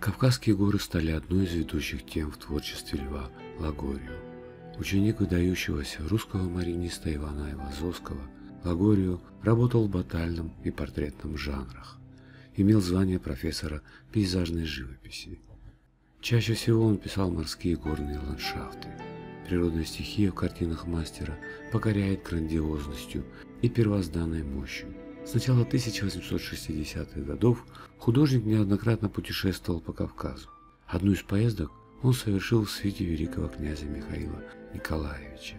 Кавказские горы стали одной из ведущих тем в творчестве Льва Лагорию. Ученик выдающегося русского мариниста Ивана Ивазовского, Лагорию работал в батальном и портретном жанрах. Имел звание профессора пейзажной живописи. Чаще всего он писал морские горные ландшафты. Природная стихия в картинах мастера покоряет грандиозностью и первозданной мощью. С начала 1860-х годов художник неоднократно путешествовал по Кавказу. Одну из поездок он совершил в свете великого князя Михаила Николаевича.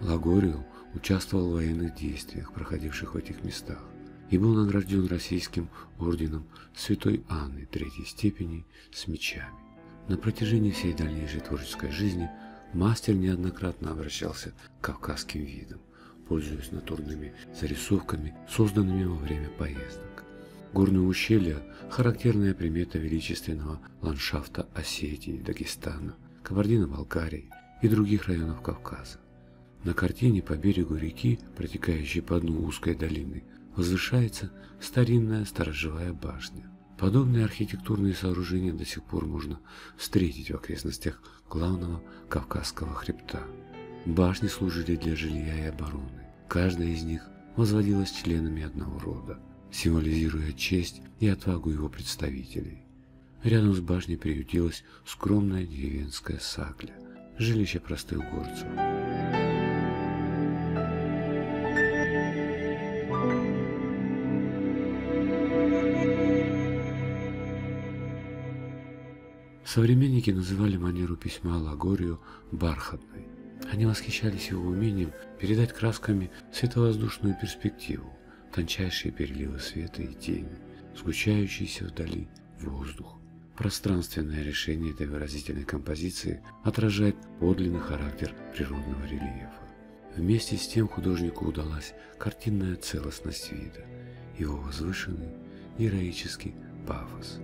Лагорию участвовал в военных действиях, проходивших в этих местах, и был награжден российским орденом Святой Анны третьей степени с мечами. На протяжении всей дальнейшей творческой жизни мастер неоднократно обращался к кавказским видам, пользуясь натурными зарисовками, созданными во время поездок. Горные ущелья – характерная примета величественного ландшафта Осетии, Дагестана, Кабардино-Балкарии и других районов Кавказа. На картине по берегу реки, протекающей по дну узкой долины, возвышается старинная сторожевая башня. Подобные архитектурные сооружения до сих пор можно встретить в окрестностях главного Кавказского хребта. Башни служили для жилья и обороны. Каждая из них возводилась членами одного рода, символизируя честь и отвагу его представителей. Рядом с башней приютилась скромная деревенская сакля, жилище простых горцев. Современники называли манеру письма Лагорию бархатной. Они восхищались его умением передать красками световоздушную перспективу, тончайшие переливы света и тени, сгущающийся вдали воздух. Пространственное решение этой выразительной композиции отражает подлинный характер природного рельефа. Вместе с тем художнику удалась картинная целостность вида, его возвышенный героический пафос.